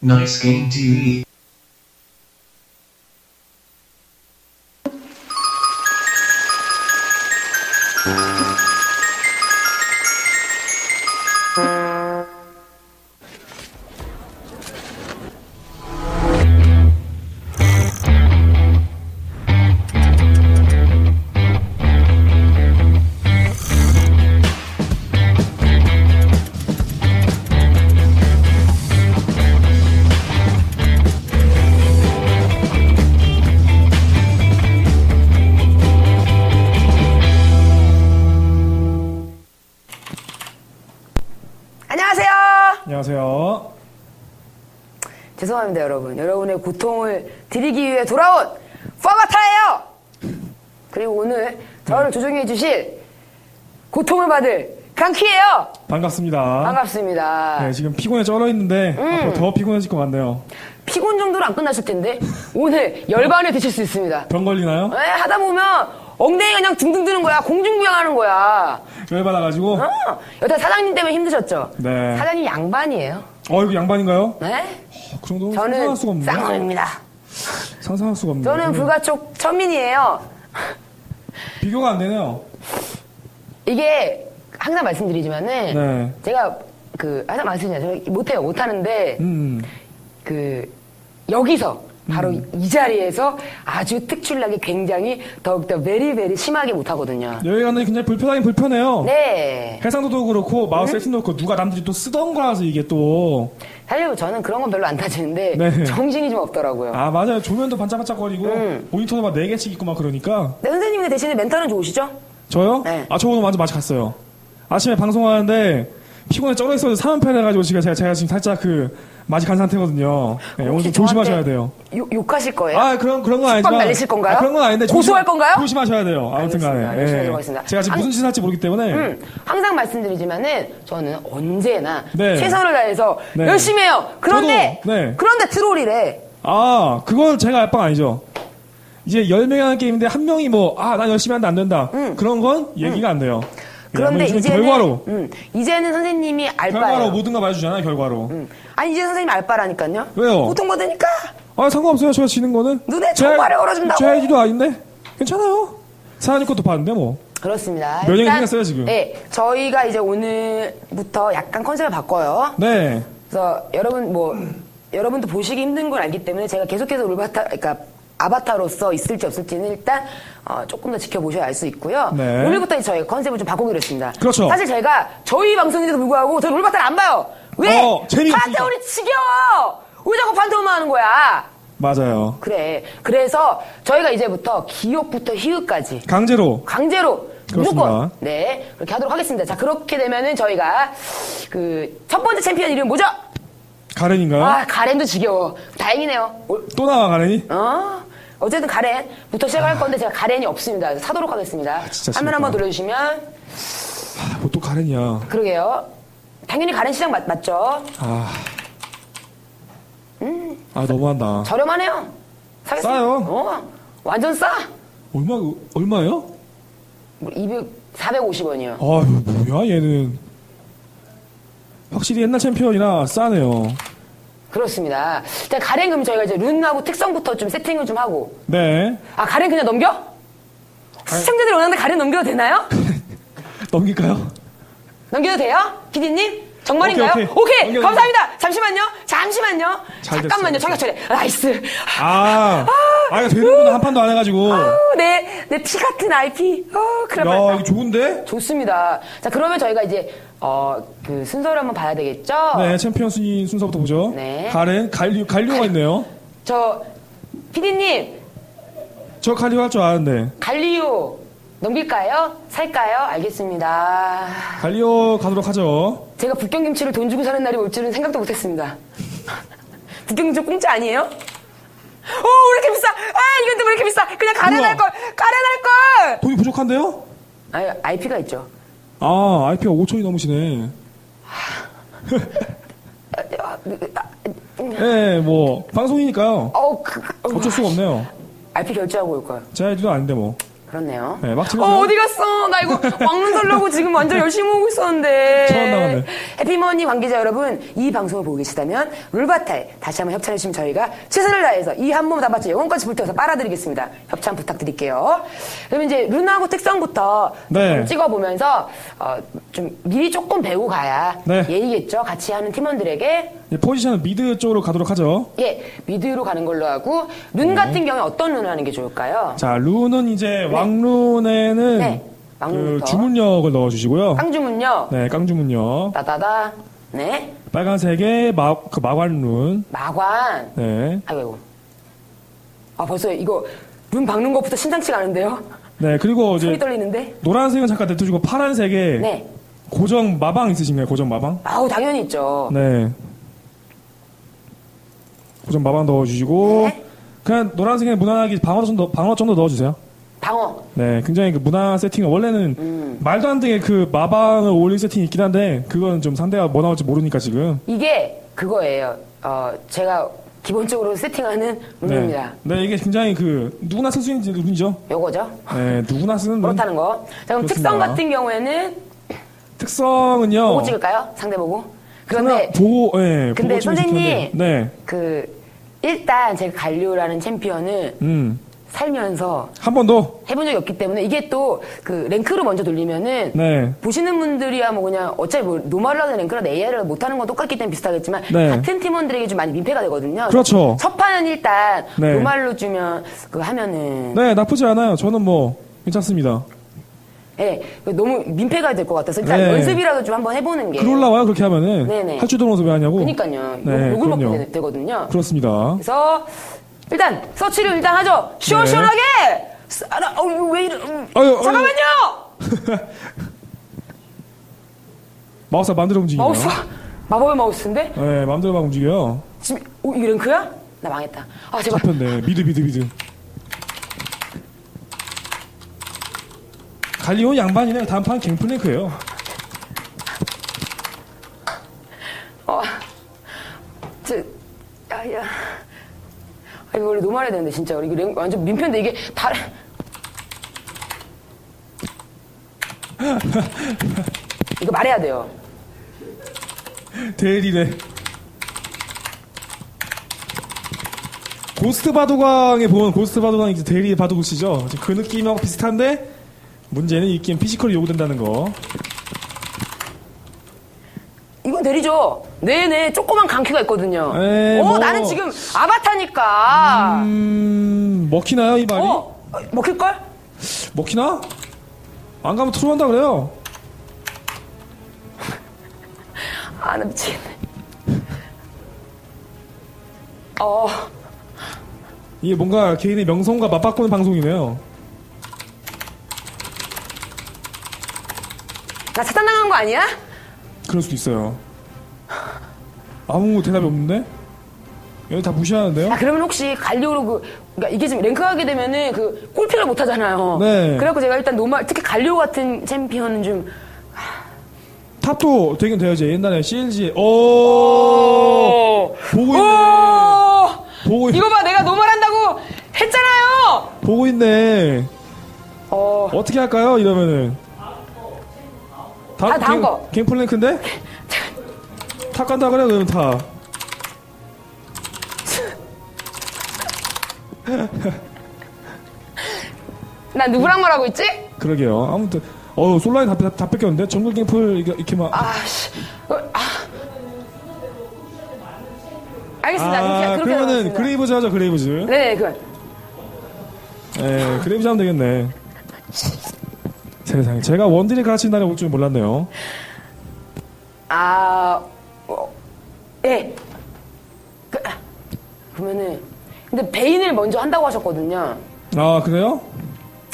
Nice Game TV. 죄송합니다, 여러분. 여러분의 고통을 드리기 위해 돌아온 파바타예요. 그리고 오늘 저를 조종해 주실 고통을 받을 강퀴예요. 반갑습니다. 반갑습니다. 네, 지금 피곤해 쩔어 있는데 음. 앞으로 더 피곤해질 것 같네요. 피곤 정도로 안 끝나실 텐데 오늘 열반을 드실 수 있습니다. 병 걸리나요? 에, 하다 보면 엉덩이가 그냥 둥둥 드는 거야. 공중부양하는 거야. 열받아가지고. 어, 여태 사장님 때문에 힘드셨죠? 네. 사장님 양반이에요. 어, 이거 양반인가요? 네? 어, 그 정도면 상상할 수가 저는 없네. 쌍놈입니다. 상상할 수가 없네. 저는 불가촉 천민이에요. 비교가 안 되네요. 이게 항상 말씀드리지만은 네. 제가 그 항상 말씀드리잖아요. 저 못해요. 못하는데 음. 그 여기서 바로 이 자리에서 아주 특출나게 굉장히 더욱더 베리 베리 심하게 못하거든요. 여기 가는 굉장히 불편하긴 불편해요. 네. 해상도도 그렇고 마우스 세팅도 그렇고 누가 남들이 또 쓰던 거라서 이게 또. 사실 저는 그런 건 별로 안 타지는데 네. 정신이 좀 없더라고요. 아, 맞아요. 조면도 반짝반짝거리고 음. 모니터도 막 4개씩 있고 막 그러니까. 네, 선생님의 대신에 멘탈은 좋으시죠? 저요? 네. 아, 저 오늘 완전 맛이 갔어요. 아침에 방송하는데 피곤해 쩔어 있어서 사은편 해가지고 지금 제가, 제가 지금 살짝 그 맛이 간 상태거든요. 네, 오늘 좀 조심하셔야 돼요. 욕, 욕하실 거예요? 아, 그런, 그런 건 아니지만. 날리실 건가요? 아, 그런 건 아닌데. 고소할 건가요? 조심하셔야 돼요. 아무튼 간에. 알겠습니다. 열심히 해보겠습니다. 제가 지금 아니- 무슨 짓을 할지 모르기 때문에. 음, 항상 말씀드리지만은 저는 언제나 네. 최선을 다해서 네. 열심히 해요. 그런데 저도, 네. 그런데 트롤이래. 아, 그건 제가 알바가 아니죠. 이제 10명이 하는 게임인데 한 명이 뭐, 아, 난 열심히 하는데 안 된다. 그런 건 얘기가 안 돼요. 음. 그런데 이제는 결과로. 음, 이제는 선생님이 알바예요. 결과로 모든 걸 말해주잖아요, 결과로. 음. 아니 이제 선생님 알바라니까요. 왜요? 고통받으니까 아, 상관없어요. 제가 지는 거는. 눈에 제- 정발을 걸어준다고. 제 얘기도 아닌데. 괜찮아요. 사장님 것도 봤는데, 뭐. 그렇습니다. 면역이 일단, 생겼어요, 지금. 네, 저희가 이제 오늘부터 약간 컨셉을 바꿔요. 네. 그래서 여러분 뭐 여러분도 보시기 힘든 걸 알기 때문에 제가 계속해서 울바타 그러니까 아바타로서 있을지 없을지는 일단 어, 조금 더 지켜보셔야 알 수 있고요. 네. 오늘부터 저희 컨셉을 좀 바꾸기로 했습니다. 그렇죠. 사실 제가 저희 방송인데도 불구하고 저는 울바타를 안 봐요. 왜? 어. 판테온이 지겨워. 왜 자꾸 판테온만 하는 거야? 맞아요. 그래. 그래서 저희가 이제부터 기억부터 희읍까지 강제로. 강제로 그렇습니다. 무조건 네 그렇게 하도록 하겠습니다. 자 그렇게 되면은 저희가 그 첫 번째 챔피언 이름 뭐죠? 가렌인가요? 아 가렌도 지겨워. 다행이네요. 올- 또 나와, 가렌이? 어 어쨌든 가렌부터 시작할 건데 제가 가렌이 없습니다. 그래서 사도록 하겠습니다. 아. 진짜 화면. 한번 돌려주시면 아, 뭐또 가렌이야. 그러게요. 당연히 가렌 시장 맞, 맞죠? 아. 아, 너무한다. 저렴하네요. 사겠습니다. 싸요. 어 완전 싸. 얼마, 얼마예요? 200 450원이요. 아유, 뭐야, 얘는. 확실히 옛날 챔피언이라 싸네요. 그렇습니다. 자 가렌 그럼 저희가 이제 룬하고 특성부터 좀 세팅을 좀 하고 네. 아 가렌 그냥 넘겨? 시청자들이 원하는데 가렌 넘겨도 되나요? 넘길까요? 넘겨도 돼요? 피디님? 정말인가요? 오케이, 오케이. 넘겨, 감사합니다. 잠시만요. 잠시만요. 잘 잠깐만요. 청약 처리. nice. 아, 아, 이거 되는구나. 한 판도 안 해가지고. 아우, 내, 내 피 같은 IP. 어, 그래. 야, 이거 좋은데? 좋습니다. 자, 그러면 저희가 이제, 어, 그 순서를 한번 봐야 되겠죠? 네, 챔피언 순위 순서부터 보죠. 네. 가렌, 갈리오, 갈리오가 있네요. 저, 피디님, 저 갈리오 할 줄 아는데. 갈리오 넘길까요? 살까요? 알겠습니다. 갈리오 가도록 하죠. 제가 북경김치를 돈 주고 사는 날이 올 줄은 생각도 못 했습니다. 북경김치 공짜 아니에요? 오, 왜 이렇게 비싸? 아, 이건 또왜 이렇게 비싸? 그냥 가렌할 걸! 가렌 할 걸! 돈이 부족한데요? 아, IP가 있죠. 아, IP가 5천이 넘으시네. 네, 뭐, 방송이니까요. 어, 그, 그, 어, 어쩔 수가 없네요. IP 결제하고 올 거예요. 제 아이디도 아닌데 뭐. 그렇네요. 네, 막 어. 어디 갔어? 나 이거 왕눈 설려고 지금 완전 열심히 오고 있었는데. 해피머니 관계자 여러분, 이 방송을 보고 계시다면 룰바탈 다시 한번 협찬해주시면 저희가 최선을 다해서 이 한 몸 다 바쳐 영혼까지 불태워서 빨아드리겠습니다. 협찬 부탁드릴게요. 그럼 이제 룬하고 특성부터 네. 좀 찍어보면서 어, 좀 미리 조금 배우고 가야 네. 예의겠죠. 같이 하는 팀원들에게 예, 포지션은 미드 쪽으로 가도록 하죠. 예 미드로 가는 걸로 하고 네. 룬 같은 경우에 어떤 룬을 하는 게 좋을까요? 자, 룬은 이제 왕룬에는 네, 그 왕룬부터. 주문력을 넣어주시고요. 깡주문요. 네, 깡주문력. 따다다. 네. 빨간색의 마, 그 마관룬. 마관. 네. 아이고, 아이고. 아, 벌써 이거 눈 박는 것부터 심상치가 않은데요? 네, 그리고 이제 손이 떨리는데? 노란색은 잠깐 냅두시고 파란색에 네. 고정 마방 있으신가요? 고정 마방? 아우, 당연히 있죠. 네. 고정 마방 넣어주시고 네. 그냥 노란색에 무난하게 방어 정도 방어 정도 넣어주세요. 방어. 네, 굉장히 그 무난 세팅 원래는 음. 말도 안 되게 그 마방을 올릴 세팅이 있긴 한데 그건 좀 상대가 뭐 나올지 모르니까 지금. 이게 그거예요. 어, 제가 기본적으로 세팅하는 룬입니다. 네. 네, 이게 굉장히 그 누구나 쓸 수 있는 룬이죠. 요거죠. 네, 누구나 쓰는 룬. 그렇다는 거. 자, 그럼 그렇습니다. 특성 같은 경우에는 특성은요. 보고 찍을까요? 상대 보고? 그런데 보고, 예, 근데 보고 선생님. 네, 그 일단 제가 갈류라는 챔피언을 음, 살면서 한번 더. 해본 적이 없기 때문에 이게 또 그 랭크로 먼저 돌리면은 네, 보시는 분들이야 뭐 그냥 어차피 뭐 노말라든 랭크라 AR을 못하는 건 똑같기 때문에 비슷하겠지만 네. 같은 팀원들에게 좀 많이 민폐가 되거든요. 그렇죠. 첫 판은 일단 네. 노말로 주면 그 하면은 네, 나쁘지 않아요. 저는 뭐 괜찮습니다. 예 너무 민폐가 될 것 같아서 일단 네. 연습이라도 좀 한번 해보는 게글 올라와요 그렇게 하면은 네네. 할 줄도 모르면서 왜 하냐고. 그러니까요. 네, 욕을 먹게 그럼요. 되- 되거든요. 그렇습니다. 그래서 일단 서치를 일단 하죠. 시원시원하게. 아, 어, 왜 이래? 음, 네. 아유. 잠깐만요. 마우스 만들어 움직이네요. 마우스 마법의 마우스인데 네, 마음대로 막 움직여요. 지금 오, 이게 랭크야? 나 망했다. 아 제발. 잡혔네. mid, mid, mid. 갈리온 양반이네. 다음 판 갱플랭크예요. 어, 저, 야, 야. 아, 이거 원래 normal해야 되는데, 진짜. 이거 랭, 완전 민폐인데, 이게 다. 이거 말해야 돼요. 대리래. 고스트 바둑왕에 보면 고스트 바둑왕이 이제 대리 바둑이시죠? 그 느낌하고 비슷한데 문제는 이 게임 physical이 요구된다는 거. 이건 대리죠. 네네, 조그만 강키가 있거든요. 에이, 어, 뭐. 나는 지금 아바타니까. 음, 먹히나요 이 말이? 어, 먹힐걸? 먹히나? 안 가면 트로한다 그래요. 아, 나 미치겠네. 어, 이게 뭔가 개인의 명성과 맞바꾸는 방송이네요. 나 차단당한 거 아니야? 그럴 수도 있어요. 아무 대답이 없는데? 여기 다 무시하는데요? 아, 그러면 혹시 갈리오로 그, 그러니까 이게 지금 랭크하게 되면은 그 골픽을 못 하잖아요. 네. 그래갖고 제가 일단 normal, 특히 갈리오 같은 챔피언은 좀, top도 되긴 돼야지. 옛날에 CLG. 오! 오! 보고 있네. 오! 보고, 있, 이거 봐, 내가 normal 한다고 했잖아요! 보고 있네. 어, 어떻게 할까요? 이러면은. 다음, 아, 다음 갱- 거. 갱플랭크인데? top 간다 그래, 그러면 타. 난 누구랑 말하고 있지? 그러게요. 아무튼, 어 솔라인 다, 다, 다 뺏겼는데? 정글 갱플, 이렇게, 이렇게 막. 아, 씨. 어, 아. 알겠습니다. 그렇게 그러면은 하겠습니다. 그레이브즈 하죠, 그레이브즈. 네, 그. 예, 그레이브즈 하면 되겠네. 세상에. 제가 원딜이 같이 날에 올 줄 몰랐네요. 아, 어, 예. 그, 아, 그러면은, 근데 베인을 먼저 한다고 하셨거든요. 아, 그래요?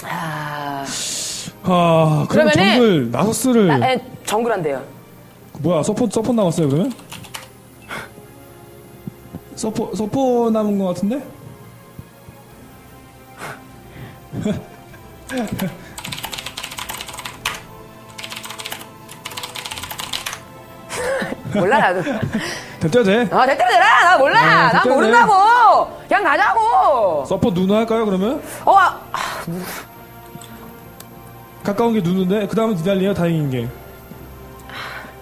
아, 아, 그러면 그러면은- 정글 나서스를. 아, 예, 정글한데요. 뭐야, 서포, 서포 남았어요, 그러면? 서포, 서포 남은 것 같은데? 몰라, 나도. 됐대요, 돼. 아, 됐다, 되라! 나 몰라! 네, 나 됐다, 모른다고! 그냥 가자고! 서포 누나 할까요, 그러면? 어, 아, 아, 가까운 게 누는데 그 다음은 니달리야 다행인 게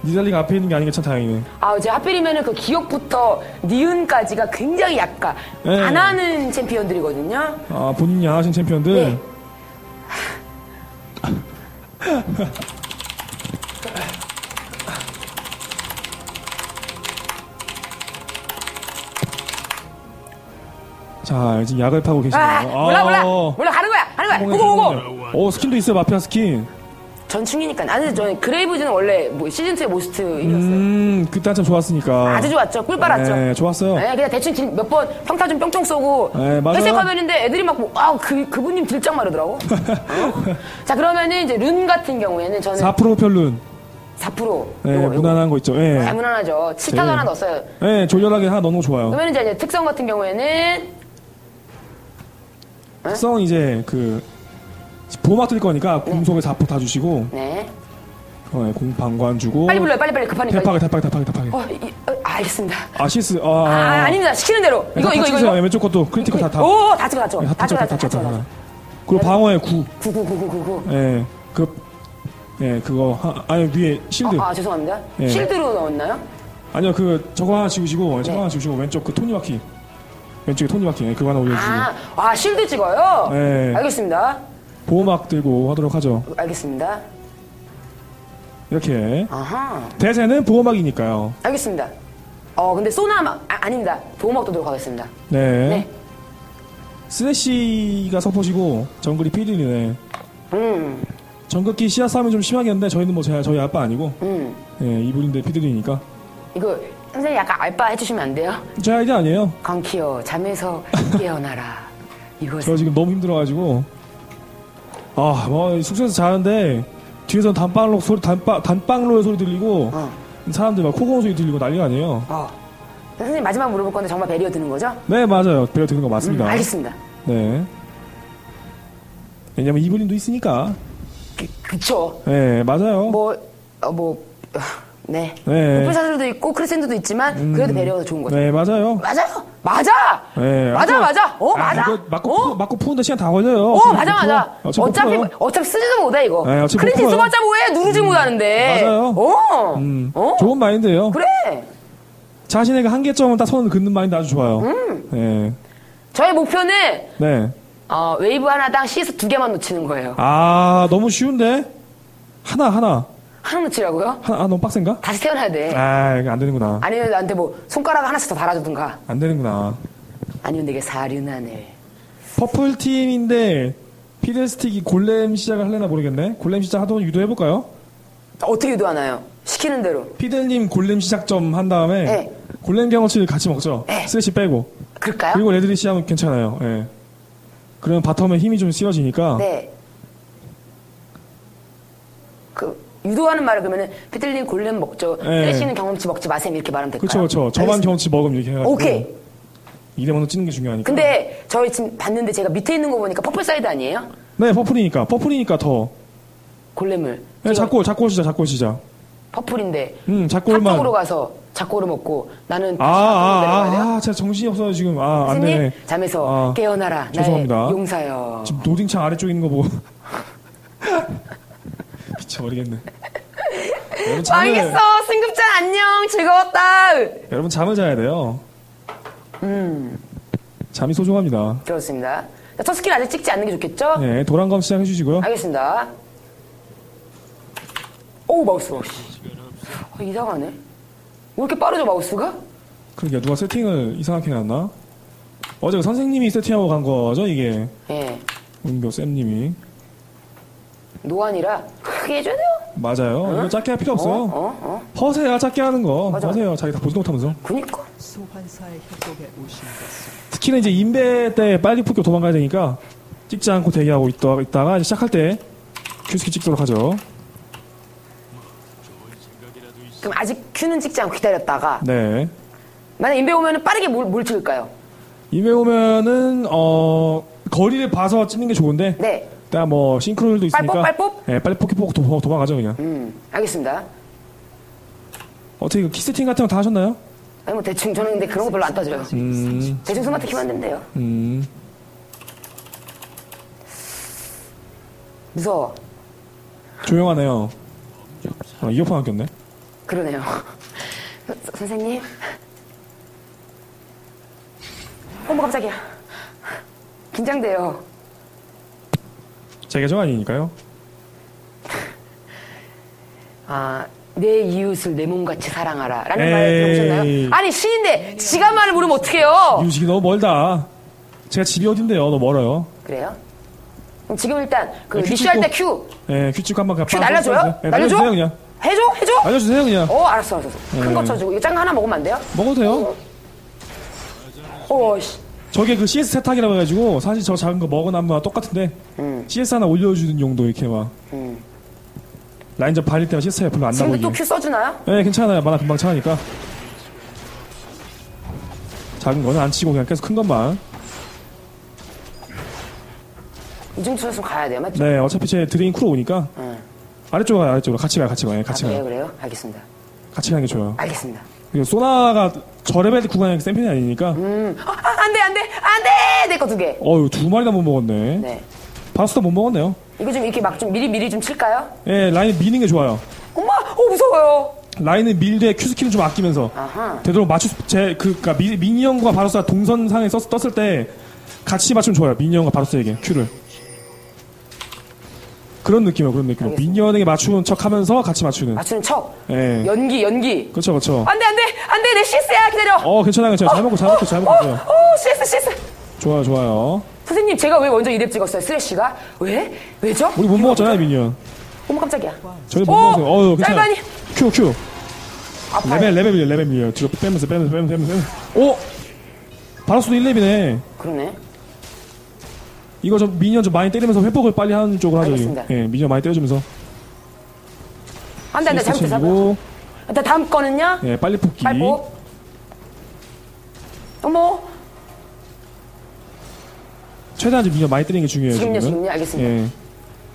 니달리가 앞에 있는 게 아닌 게 참 다행이네 아, 이제 하필이면은 그 기억부터 니은까지가 굉장히 약간 네. 안 하는 챔피언들이거든요. 아 본인이 안 하신 챔피언들 네. 자 지금 약을 파고 계시네요 아, 몰라, 몰라. 어, 몰라, 가는 거야, 가는 거야. go go, go go. 오 스킨도 있어요 마피아 스킨 전 충이니까. 아니, 저는 그레이브즈는 원래 뭐 시즌2의 most이었어요. 음 그때 한참 좋았으니까 아주 좋았죠. 꿀 빨았죠. 네 좋았어요 네, 그냥 대충 몇 번 평타 좀 뿅뿅 쏘고 네, 맞아요. 회색 화면인데 애들이 막 뭐, 아, 그, 그분님 들짝 마르더라고. 어? 자, 그러면은 이제 룬 같은 경우에는 저는 4% 별룬 4%. 네, 요거, 요거. 무난한 거 있죠 예. 아, 무난하죠. 치명타도 네. 하나 넣었어요. 네, 졸렬하게 하나 넣는 거 좋아요 그러면 이제, 이제 특성 같은 경우에는 특성은 이제 그 보호막 뜰 거니까 공속에 4%다 주시고 네. 어, 네, 공방관 주고 빨리 불러요. 빨리 빨리 급하니까. 대파게 대파게 대파게 대파게 어, 이, 어, 알겠습니다. 아 실수 아, 아, 아, 아닙니다. 시키는 대로. 네, 이거 다 이거 이거. 찍으세요. 이거. 네, 왼쪽 것도 critical 다 다. 오, 다 찍어 다 찍어. 네, 다다 찍어 쳤다 다다 찍어. 다 다. 찍어. 그리고 방어에 9 구구구구구구. 예, 그, 예, 그거, 하, 아니, 위에 실드. 아, 아, 죄송합니다. 예. 실드로 넣었나요? 아니요, 그, 저거 하나 지우시고, 저거 네. 하나 지우시고, 왼쪽 그 토니바퀴. 왼쪽에 토니바퀴, 예, 그거 하나 올려주시고. 아, 아, 실드 찍어요? 네. 알겠습니다. 보호막 들고 하도록 하죠. 알겠습니다. 이렇게. 아하. 대세는 보호막이니까요. 알겠습니다. 어, 근데 소나막, 아, 아닙니다. 보호막 도도록 하겠습니다. 네. 네. 스레시가 서포시고, 정글이 피들이네. 음, 정글기 씨앗 싸움이 좀 심하겠는데, 저희는 뭐, 저희, 저희 아빠 아니고, 음. 예, 이분인데 피들이니까. 이거, 선생님 약간 알바 해주시면 안 돼요? 제 아이디 아니에요. 광키요, 잠에서 깨어나라. 이거, 저 지금 너무 힘들어가지고 아 뭐 숙소에서 자는데 뒤에서 단방로 소리 단방 단방로의 소리 들리고 어, 사람들 막 코고는 소리 들리고 난리가 아니에요. 어. 선생님 마지막 물어볼 건데 정말 배려 드는 거죠? 네 맞아요. 배려 드는 거 맞습니다. 음, 알겠습니다. 네. 왜냐면 이블린도 있으니까. 그, 그쵸. 네 맞아요. 뭐, 어, 뭐, 어, 네. 네. 도플사슬도 있고 크레센도도 있지만 그래도 배려가 좋은 거죠. 네 맞아요. 맞아요. 맞아. 네, 맞아 아까- 맞아. 어 아, 맞아. 이거 맞고 어? 푸, 맞고 푸는데 시간 다 걸려요. 어 맞아 맞아. 어차피 어차피. 어차피 쓰지도 못해 이거. 네, 어차피 풀어요. 써봤자 뭐해 누르지 못하는데. 맞아요. 어. 음, 어. 좋은 마인드예요. 그래. 자신의 그 한계점은 딱 손을 긋는 마인드 아주 좋아요. 음. 네. 저의 목표는 네. 어, 웨이브 하나당 CS 두 개만 놓치는 거예요. 아 너무 쉬운데 하나 하나 하나 놓치라고요? 하나 아, 너무 빡센가? 다시 태어나야 돼. 아 이거 안 되는구나 아니면 나한테 뭐 손가락 하나씩 더 달아주든가. 안 되는구나 아니면 되게 사륜하네. purple 팀인데 피들스틱이 골렘 시작을 할래나 모르겠네 골렘 시작 하도록 유도해 볼까요? 어떻게 유도하나요? 시키는 대로. 피들님 골렘 시작 좀 한 다음에 네. 골렘 경험치를 같이 먹죠 네. 스레시 빼고 그럴까요? 그리고 레드 leash 하면 괜찮아요 예. 그러면 bottom에 힘이 좀 실어지니까 네. 그 유도하는 말을 그러면은 피들님 골렘 먹죠. 네. 쓰레쉬는 경험치 먹지 마세요. 이렇게 말하면 될까요? 그쵸 그쵸 저만 알겠습니다. 경험치 먹으면 이렇게 해가지고 오케이. 이대만으로 찌는 게 중요하니까 근데 저희 지금 봤는데 제가 밑에 있는 거 보니까 purple side 아니에요? 네 purple이니까 purple이니까 더 골렘을. 네, 작골 작골 시작 작골 시작 purple인데 음 작골만 top쪽으로 가서 작골을 먹고 나는 아, 아? 아, 아, 제가 정신이 없어요, 지금. 아, 안 되네. 잠에서 아, 깨어나라. 죄송합니다. 용사여. 지금 로딩창 아래쪽에 있는 거 보고. 미쳐버리겠네. 여러분, 잠을, 망했어. 승급자 안녕. 즐거웠다. 여러분, 잠을 자야 돼요. 음. 잠이 소중합니다. 그렇습니다. 자, 첫 스킬 아직 찍지 않는 게 좋겠죠? 네, 도란검 시작해 주시고요. 알겠습니다. 오우 마우스. 씨. 아, 이상하네. 왜 이렇게 빠르죠 마우스가? 그러게, 누가 세팅을 이상하게 해놨나? 어제 그 선생님이 세팅하고 간 거죠, 이게. 예. 은교 쌤님이. 노안이라 크게 해줘야 돼요. 맞아요. 이거 작게 할 필요 없어요. 어? 어? 어? 허세야, 작게 하는 거. 맞아. 허세요. 자기 다 보지도 못하면서. 그니까. 소환사의 협곡에 오신 것을 특히는 이제 인베 때 빨리 풀고 도망가야 되니까 찍지 않고 대기하고 있다, 있다가 이제 시작할 때 큐 스킬 찍도록 하죠. 그럼 아직 큐는 찍지 않고 기다렸다가 네. 만약 인베 오면은 빠르게 뭘, 뭘 찍을까요? 인베 오면은 어 거리를 봐서 찍는 게 좋은데 네. 일단 뭐 싱크로율도 있으니까 네, 빨리 뽑고 도, 도망가죠 그냥. 음, 알겠습니다. 어떻게 그 키세팅 같은 거 다 하셨나요? 아니 뭐 대충 저는 근데 그런 거 별로 안 따져요. 음, 대충 스마트 키만 된대요. 음. 무서워. 조용하네요. 아, 이어폰 안 꼈네. 그러네요. 서- 선생님. 어머 깜짝이야. 긴장돼요. 제 계정 아니니까요. 아, 내 이웃을 내 몸같이 사랑하라. 라는 말. 들어보셨나요? 아니, 시인데, 지가 말을 모르면 어떡해요? 이웃이 너무 멀다. 제가 집이 어딘데요? 너무 멀어요. 그래요? 그럼 지금 일단, 그, 네, 큐 leash 할 때. 큐, 예, 큐축 한번 가. 큐 날려줘요? 예, 날려줘? 날려주세요, 그냥. 해줘? 해줘? 알려주세요, 그냥. 어, 알았어, 알았어. 큰 네. 거 쳐주고. 이거 짠거 하나 먹으면 안 돼요? 먹어도 돼요. 어, 씨. 저게 그 CS 세탁이라고 해가지고 사실 저 작은 거 먹으나 마나 똑같은데 음. CS 하나 올려주는 용도 이렇게 막 음. 라인전 발릴 때만 CS 가 별로 안 지금도 나오게. 또큐 써주나요? 네, 괜찮아요. mana 금방 차니까. 작은 거는 안 치고 그냥 계속 큰 것만. 이 정도 쳤으면 가야 돼요, 맞죠? 네, 어차피 제 드레인 쿠로 오니까 응. 아래쪽으로 가요, 아래쪽으로. 같이 가요, 같이 가요. 예, 아, 같이 그래요, 가요. 그래요? 알겠습니다. 같이 가는 게 좋아요. 알겠습니다. 그리고 소나가 저 레벨 구간이 센 편이 아니니까. 음, 아, 아, 안 돼, 안 돼, 안 돼! 내 거 두 개. 어유 두 마리나 못 먹었네. 네. 바스도 못 먹었네요. 이거 좀 이렇게 막 좀 미리 미리 좀 칠까요? 예, 라인 미는 게 좋아요. 엄마, 어, 무서워요. 라인은 밀되 큐 스킬은 좀 아끼면서. 아하. 되도록 맞출 수, 제, 그, 그니까, 미, minion과 바로스가 동선상에 썼, 떴을 때, 같이 맞추면 좋아요. minion과 바로스에게, 큐를. 그런 느낌이에요, 그런 느낌. 알겠습니다. minion에게 맞추는 척 하면서 같이 맞추는. 맞추는 척. 예. 연기, 연기. 그쵸, 그쵸. 안 돼, 안 돼, 안 돼, 내 CS야, 기다려. 어, 괜찮아요, 괜찮아요. 잘 먹고, 잘 먹고, 잘 먹고. 어, 있어요. 어, CS, CS. 좋아요, 좋아요. 선생님, 제가 왜 먼저 이렙 찍었어요, 쓰레쉬가? 왜? 왜죠? 우리 못 먹었잖아요, minion. 어머, 깜짝이야. 저희 못 어, 먹었어요. 어유 괜찮아요. 큐, 큐. 아파요. 레벨, 레벨 밀려, 레벨 밀려. 뒤로 빼면서, 빼면서, 빼면서, 빼면서. 오! 바로스도 1렙이네. 그러네. 이거 좀 minion 좀 많이 때리면서 회복을 빨리 하는 쪽으로 하죠. 알겠습니다. 예, minion 많이 때려주면서. 안 돼, 안 돼, 잘못했어. 챙기고, 일단 다음 거는요? 예, 빨리 뽑기. 빨보. 어머, 최대한 좀 미니언 많이 때리는 게 중요해요. 지금요. 지금요? 알겠습니다. 예.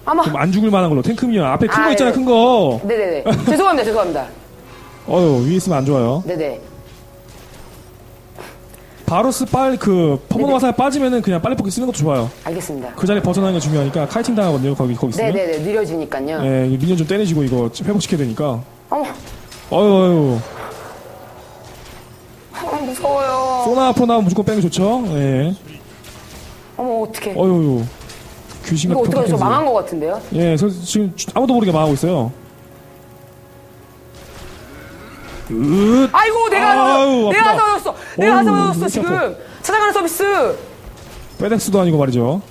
아마. 좀 안 죽을 만한 걸로. 탱크 미니언. 앞에 큰 아, 거 있잖아요, 예. 큰 거. 네네네. 죄송합니다, 죄송합니다. 어유 위에 있으면 안 좋아요. 네네. 바로스 빨, 그, 퍼머너. 화살 빠지면은 그냥 빨리 뽑기 쓰는 것도 좋아요. 알겠습니다. 그 자리 벗어나는 게 중요하니까 카이팅 당하거든요, 거기, 거기 있으면. 네네네, 느려지니까요. 예, 이거 미니언 좀 때려지고 이거 회복시켜야 되니까. 어머, 어유, 어유. 어, 무서워요. 소나 앞으로 나오면 무조건 게 좋죠. 예. 어머, 어떡해. 어유, 귀신 이거 같은 어떡하죠? 저거 망한 것 같은데요? 예, 저 지금 아무도 모르게 망하고 있어요. 으, 아이고, 내가 아유, 내가 아프다. 하자 줬어. 내가 어휴, 줬어, 이렇게 지금. 찾아가는 서비스. 페덱스도 아니고 말이죠.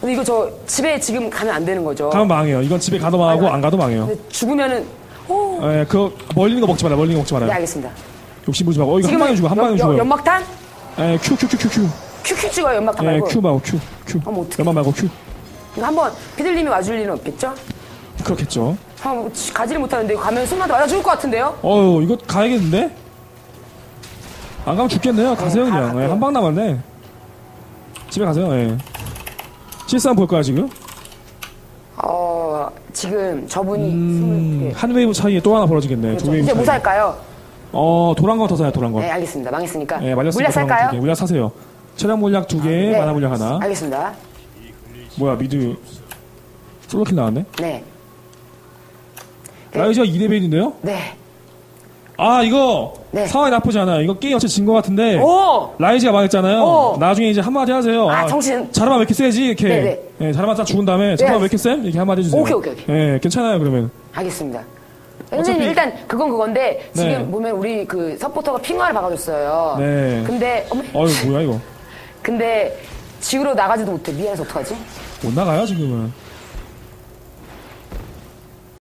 근데 이거 저 집에 지금 가면 안 되는 거죠? 가면 망해요. 이건 집에 가도 망하고 안 가도 망해요. 근데 죽으면은, 오. 예, 그 멀리 있는 거 먹지 말아요. 멀리 있는 거 먹지 네, 말아요. 알겠습니다. 욕심 부리지 말고. 어, 이거 한 방에 죽어. 한 방에 연- 죽어요. 연막탄? 예, 큐, 큐, 큐, 큐, 큐. 큐큐 찍어요, 연막탄 예, 말고. 큐 말고 큐, 큐. 어머, 어떡해. 연막 말고 큐. 이거 한번 피들님이 와줄 일은 없겠죠? 그렇겠죠. 아, 가지를 못하는데 가면 손한테 맞아 죽을 것 같은데요? 어유, 이거 가야겠는데? 안 가면 죽겠네요. 가세요, 가- 그냥. 예, 한방 남았네. 집에 가세요, 예. 실수 한번 볼까요, 지금? 어, 지금 저분이 음, 스물 개. 한 웨이브 차이에 또 하나 벌어지겠네. 그렇죠. 두 웨이브 이제 뭐 차이. 살까요? 어, 도란 거더 사요, 도란 거. 네, 알겠습니다. 망했으니까. 예, 말렸으니까 물약. 살까요? 물약 사세요. 체력 물약 두 개, 네. 마나 물약 하나. 알겠습니다. 뭐야, 미드. solo kill 나왔네? 네. 네. 라이즈가 2레벨인데요? 네. 아, 이거! 네. 상황이 나쁘지 않아요. 이거 게임 어차피 진것 같은데. 오! 라이즈가 망했잖아요. 오! 나중에 이제 한마디 하세요. 아, 정신. 자르반 왜 이렇게 세지? 이렇게. 네네. 예, 자르반 딱 죽은 다음에. 자르반 왜 이렇게 세? 이렇게 한마디 해주세요. 오케이, 오케이, 오케이. 예, 괜찮아요, 그러면. 알겠습니다. 어차피- 일단 그건 그건데 지금 네. 보면 우리 그 서포터가 핑화를 박아줬어요. 네. 근데 어머, 어휴, 뭐야, 이거. 근데 지구로 나가지도 못해. 미안해서 어떡하지? 못 나가요, 지금은.